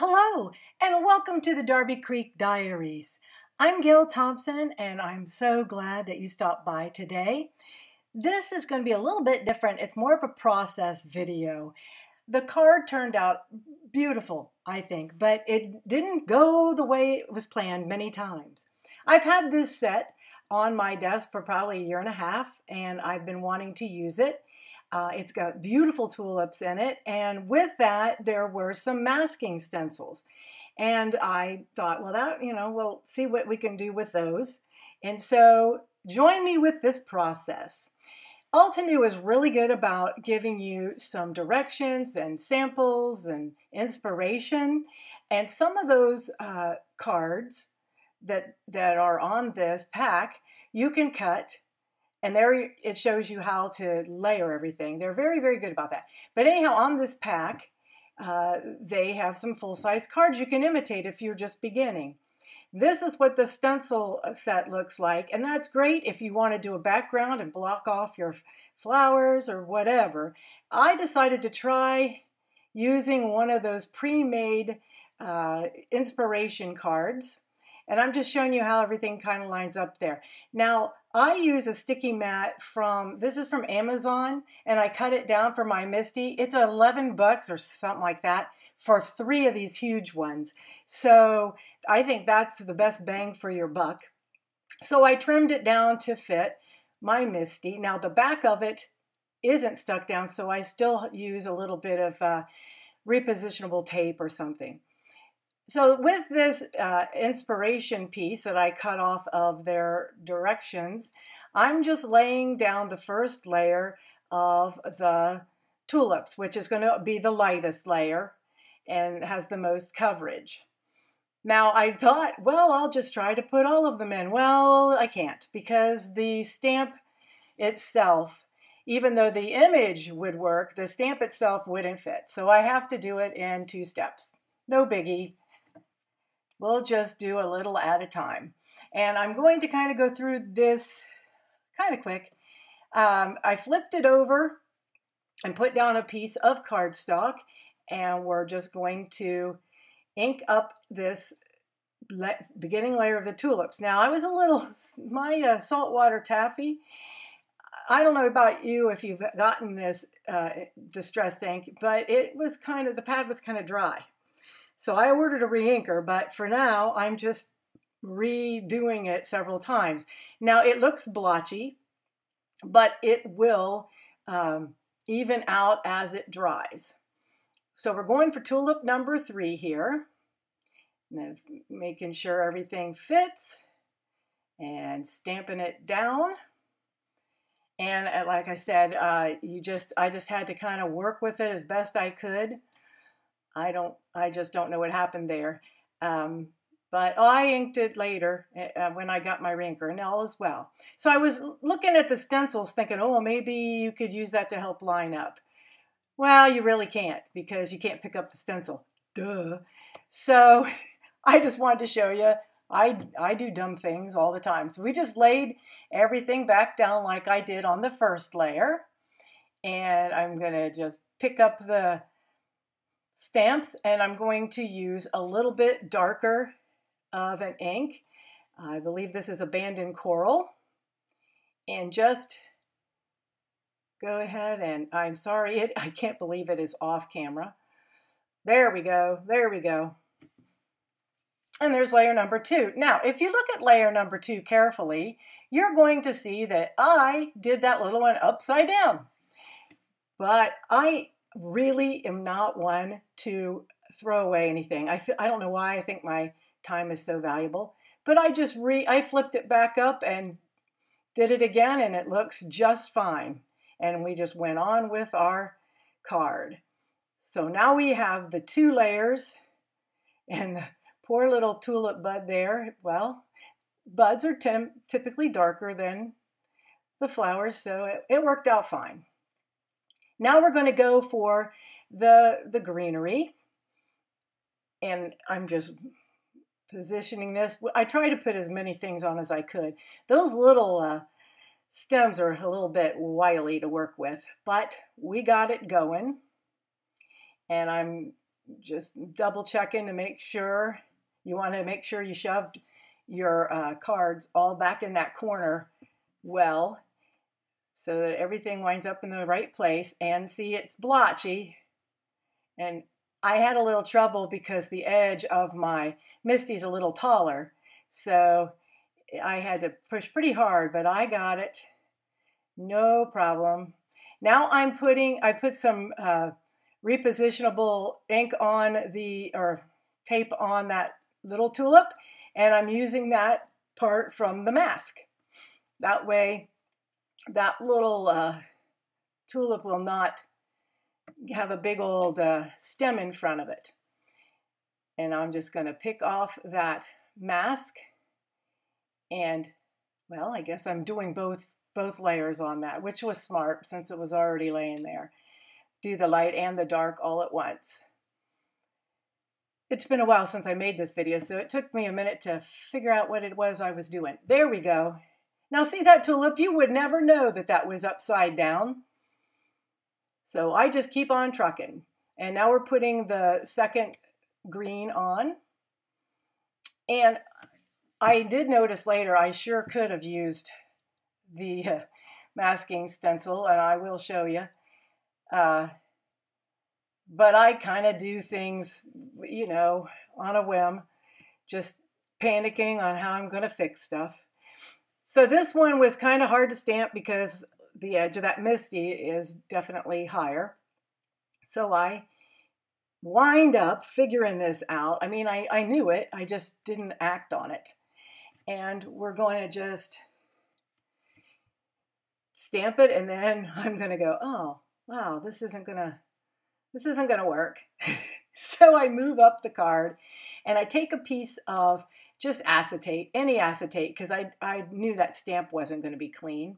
Hello, and welcome to the Darby Creek Diaries. I'm Gale Thompson, and I'm so glad that you stopped by today. This is going to be a little bit different. It's more of a process video. The card turned out beautiful, I think, but it didn't go the way it was planned many times. I've had this set on my desk for probably a year and a half, and I've been wanting to use it. Uh, it's got beautiful tulips in it, and with that, there were some masking stencils. And I thought, well, that, you know, we'll see what we can do with those. And so join me with this process. Altenew is really good about giving you some directions and samples and inspiration. And some of those uh, cards that, that are on this pack, you can cut and there it shows you how to layer everything. They're very, very good about that. But anyhow, on this pack, uh, they have some full-size cards you can imitate if you're just beginning. This is what the stencil uh, set looks like, and that's great if you want to do a background and block off your flowers or whatever. I decided to try using one of those pre-made uh, inspiration cards, and I'm just showing you how everything kind of lines up there. Now, I use a sticky mat from, this is from Amazon, and I cut it down for my MISTI. It's 11 bucks or something like that for three of these huge ones. So I think that's the best bang for your buck. So I trimmed it down to fit my MISTI. Now the back of it isn't stuck down, so I still use a little bit of uh, repositionable tape or something. So with this uh, inspiration piece that I cut off of their directions, I'm just laying down the first layer of the tulips, which is going to be the lightest layer and has the most coverage. Now I thought, well, I'll just try to put all of them in. Well, I can't because the stamp itself, even though the image would work, the stamp itself wouldn't fit. So I have to do it in two steps. No biggie. We'll just do a little at a time. And I'm going to kind of go through this kind of quick. Um, I flipped it over and put down a piece of cardstock and we're just going to ink up this beginning layer of the tulips. Now I was a little, my uh, saltwater taffy, I don't know about you if you've gotten this uh, distress ink, but it was kind of, the pad was kind of dry. So I ordered a reinker, but for now I'm just redoing it several times. Now it looks blotchy, but it will um, even out as it dries. So we're going for tulip number three here. making sure everything fits and stamping it down. And uh, like I said, uh, you just I just had to kind of work with it as best I could. I don't, I just don't know what happened there. Um, but I inked it later uh, when I got my reinker and all as well. So I was looking at the stencils thinking, oh, well, maybe you could use that to help line up. Well, you really can't because you can't pick up the stencil. Duh. So I just wanted to show you I, I do dumb things all the time. So we just laid everything back down like I did on the first layer. And I'm going to just pick up the stamps and I'm going to use a little bit darker of an ink. I believe this is Abandoned Coral. And just go ahead and I'm sorry, it, I can't believe it is off camera. There we go, there we go. And there's layer number two. Now, if you look at layer number two carefully, you're going to see that I did that little one upside down. But I really am not one to throw away anything. I, don't know why I think my time is so valuable, but I just re I flipped it back up and did it again and it looks just fine. And we just went on with our card. So now we have the two layers and the poor little tulip bud there. Well, buds are typically darker than the flowers, so it, it worked out fine. Now we're going to go for the, the greenery. And I'm just positioning this. I try to put as many things on as I could. Those little uh, stems are a little bit wily to work with, but we got it going. And I'm just double checking to make sure you want to make sure you shoved your uh, cards all back in that corner well so that everything winds up in the right place and see it's blotchy. And I had a little trouble because the edge of my MISTI's a little taller so I had to push pretty hard but I got it. No problem. Now I'm putting I put some uh, repositionable ink on the or tape on that little tulip and I'm using that part from the mask. That way that little uh, tulip will not have a big old uh, stem in front of it. And I'm just going to pick off that mask and well, I guess I'm doing both both layers on that, which was smart since it was already laying there. Do the light and the dark all at once. It's been a while since I made this video, so it took me a minute to figure out what it was I was doing. There we go. Now see that tulip? You would never know that that was upside down. So I just keep on trucking. And now we're putting the second green on. And I did notice later I sure could have used the uh, masking stencil, and I will show you. Uh, but I kind of do things, you know, on a whim, just panicking on how I'm going to fix stuff. So this one was kind of hard to stamp because the edge of that MISTI is definitely higher. So I wind up figuring this out. I mean, I, I knew it, I just didn't act on it. And we're going to just stamp it and then I'm going to go, oh, wow, this isn't going to this isn't going to work. so I move up the card and I take a piece of just acetate, any acetate, because I, I knew that stamp wasn't going to be clean.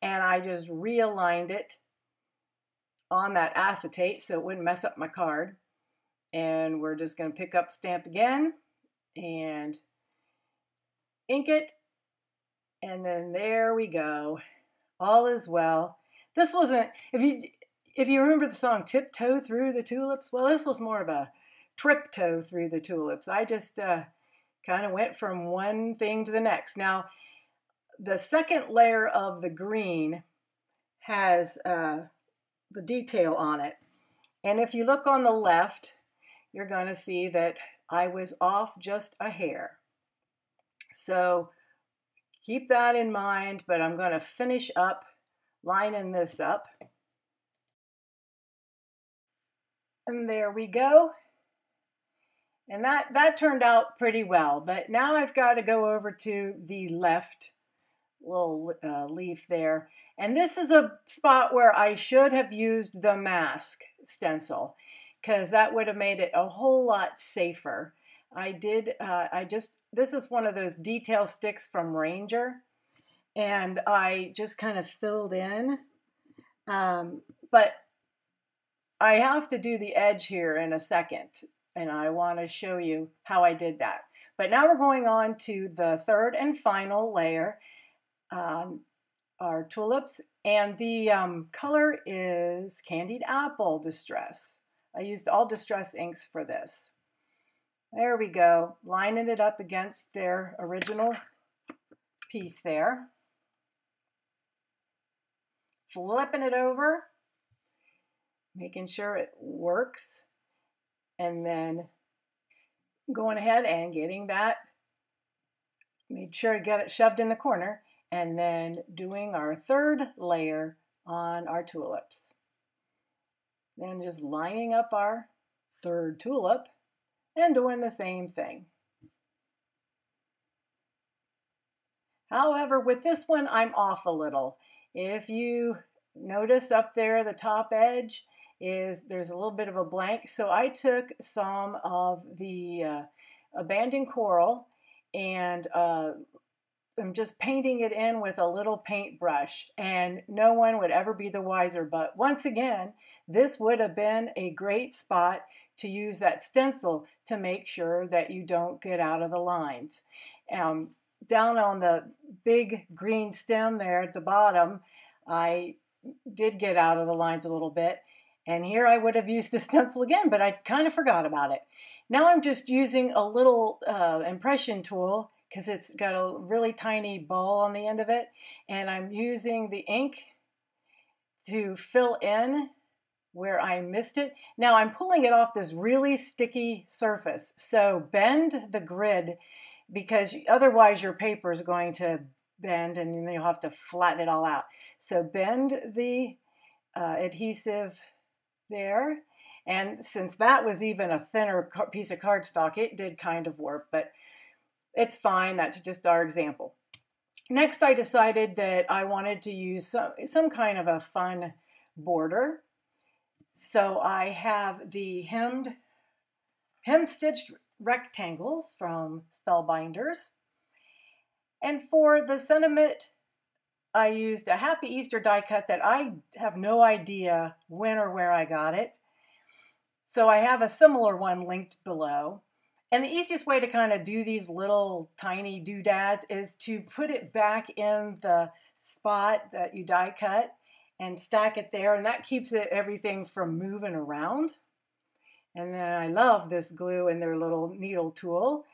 And I just realigned it on that acetate so it wouldn't mess up my card. And we're just going to pick up stamp again and ink it. And then there we go. All is well. This wasn't, if you, if you remember the song Tiptoe Through the Tulips, well, this was more of a triptoe through the tulips. I just uh, kind of went from one thing to the next. Now, the second layer of the green has uh, the detail on it. And if you look on the left, you're going to see that I was off just a hair. So keep that in mind, but I'm going to finish up lining this up. And there we go. And that, that turned out pretty well. But now I've got to go over to the left little uh, leaf there. And this is a spot where I should have used the mask stencil because that would have made it a whole lot safer. I did, uh, I just, this is one of those detail sticks from Ranger. And I just kind of filled in. Um, but I have to do the edge here in a second, and I want to show you how I did that. But now we're going on to the third and final layer, um, our tulips, and the um, color is Candied Apple Distress. I used all Distress inks for this. There we go, lining it up against their original piece there. Flipping it over making sure it works, and then going ahead and getting that, made sure to get it shoved in the corner, and then doing our third layer on our tulips. Then just lining up our third tulip and doing the same thing. However, with this one, I'm off a little. If you notice up there the top edge, is there's a little bit of a blank. So I took some of the uh, abandoned coral and uh, I'm just painting it in with a little paintbrush and no one would ever be the wiser. But once again, this would have been a great spot to use that stencil to make sure that you don't get out of the lines. Um, down on the big green stem there at the bottom, I did get out of the lines a little bit And here I would have used the stencil again, but I kind of forgot about it. Now I'm just using a little uh, impression tool because it's got a really tiny ball on the end of it. And I'm using the ink to fill in where I missed it. Now I'm pulling it off this really sticky surface. So bend the grid because otherwise your paper is going to bend and then you'll have to flatten it all out. So bend the uh, adhesive there. And since that was even a thinner piece of cardstock, it did kind of warp, but it's fine. That's just our example. Next, I decided that I wanted to use some, some kind of a fun border. So I have the hemmed, hem stitched rectangles from Spellbinders. And for the sentiment, I used a Happy Easter die cut that I have no idea when or where I got it. So I have a similar one linked below. And the easiest way to kind of do these little tiny doodads is to put it back in the spot that you die cut and stack it there. And that keeps it everything from moving around. And then I love this glue and their little needle tool.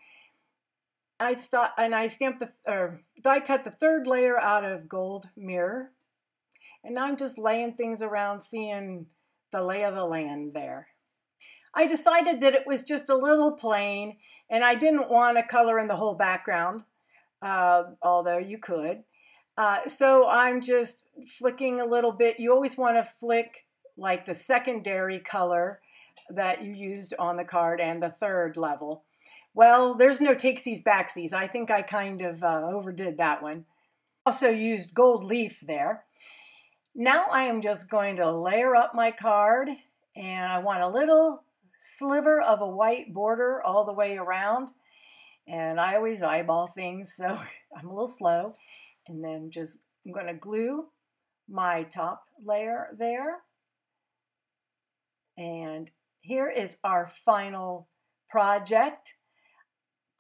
I start and I stamped the or die cut the third layer out of gold mirror. And now I'm just laying things around seeing the lay of the land there. I decided that it was just a little plain and I didn't want to color in the whole background, uh, although you could. Uh, so I'm just flicking a little bit. You always want to flick like the secondary color that you used on the card and the third level. Well, there's no takesies backsies. I think I kind of uh, overdid that one. Also used gold leaf there. Now I am just going to layer up my card and I want a little sliver of a white border all the way around. And I always eyeball things, so I'm a little slow. And then just, I'm going to glue my top layer there. And here is our final project.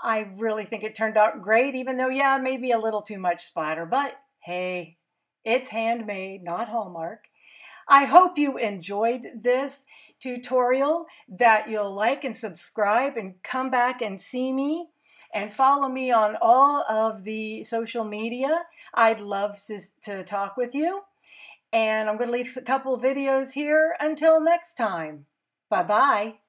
I really think it turned out great, even though, yeah, maybe a little too much splatter, but hey, it's handmade, not Hallmark. I hope you enjoyed this tutorial, that you'll like and subscribe and come back and see me and follow me on all of the social media. I'd love to, to talk with you. And I'm going to leave a couple videos here until next time. Bye-bye.